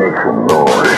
make some noise.